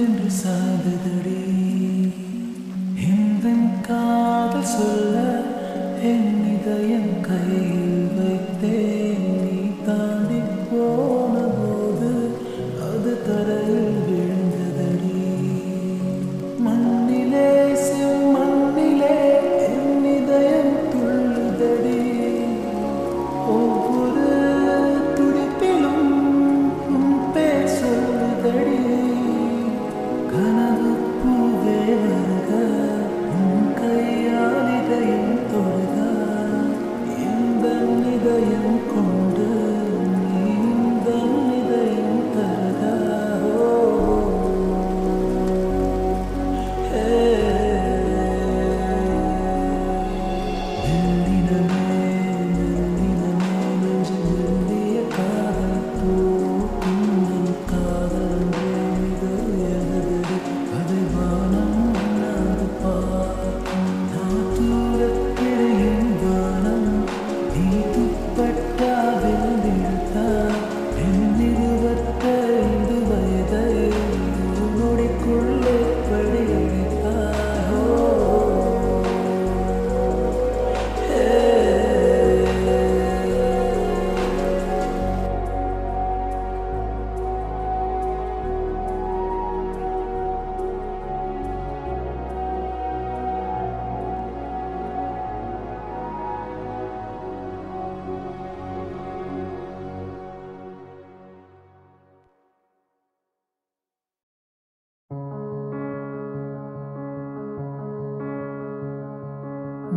என்று சாததடி என் காதல் சொல்ல என் இதயம் கையில் but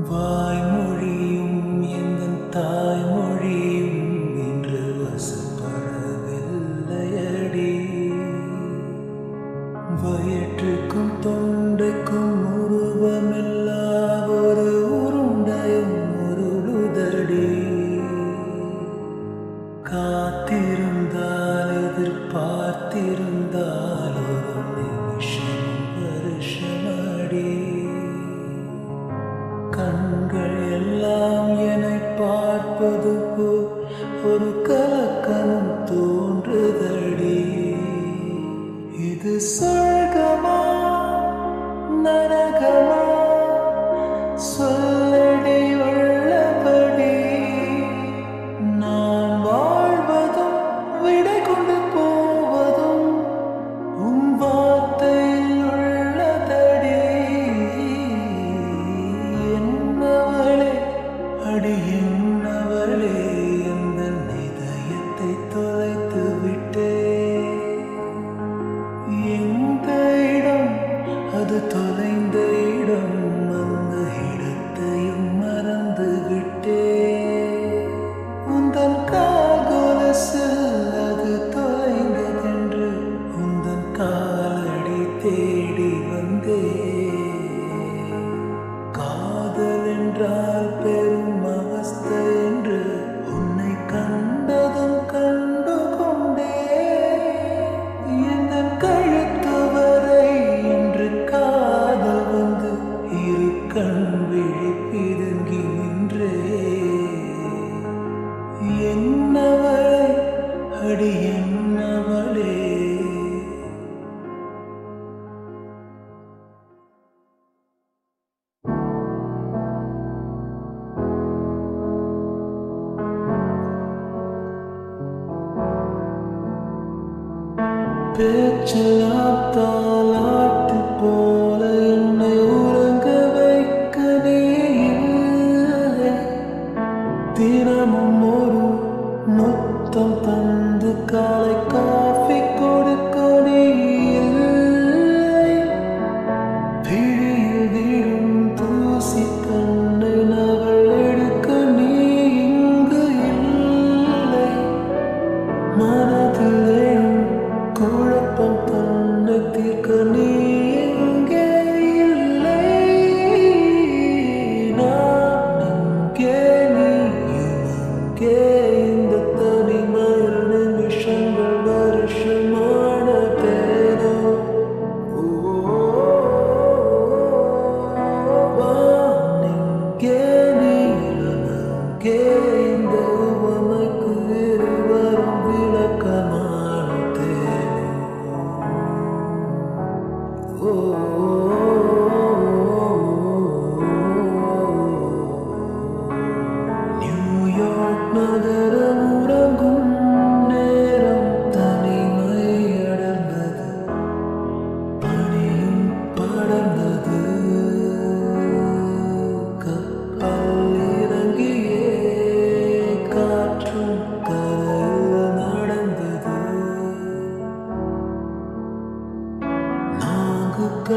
வாய்மொழியும் எங்கள் தாய்மொழியும் என்று வசப்படும் பார்ப்பது போல் ஒரு கலக்கணம் தோன்றுதடி. இது சொல் எந்த இடம் அது தொலைந்த இடம் அந்த இடத்தையும் மறந்து விட்டே உந்தன் காகோலசில் அது தொலைந்ததென்று உந்தன் காலடி தேடி வந்தே. காதல் என்றால் பே Bitch, love the.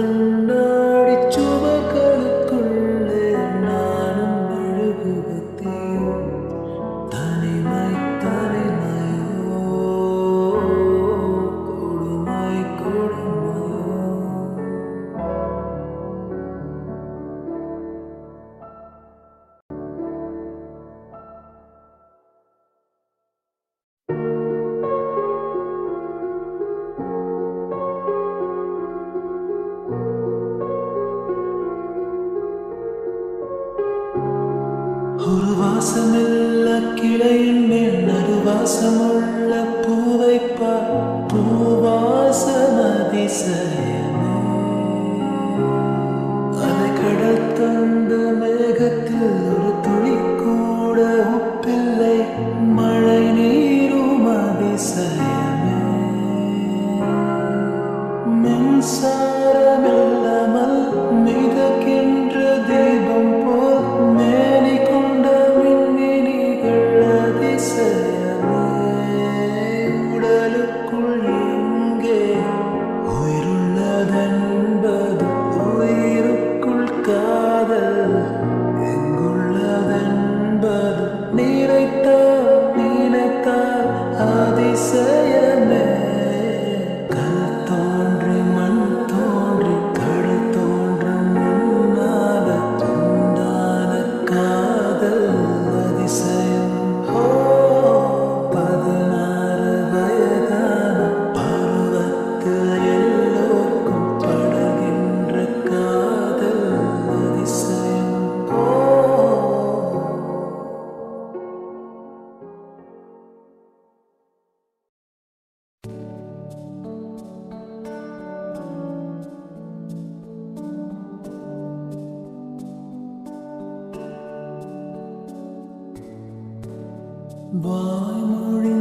the ஒரு வாசமில்ல கிளையின் மேல் நடுவாசமுள்ள பூவை பார் பூவாசம் அதிசயமே அலை கடல் தந்த மேகத்தில் Bye.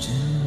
to